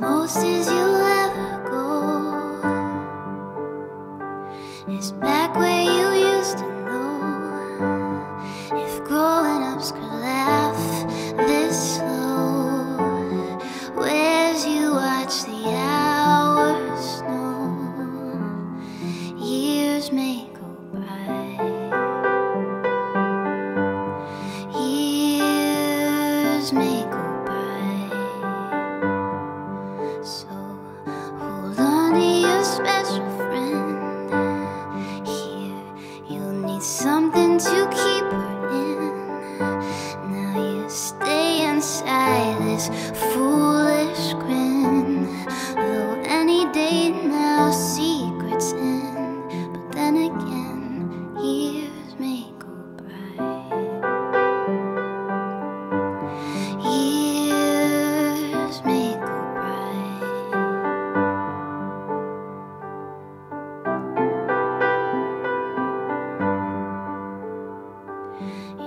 most as you ever go is back where you used to know. If growing ups could laugh this slow, where's you watch the hours snow? Years may go by. Years may. You need something to keep her in. Now you stay inside this fool.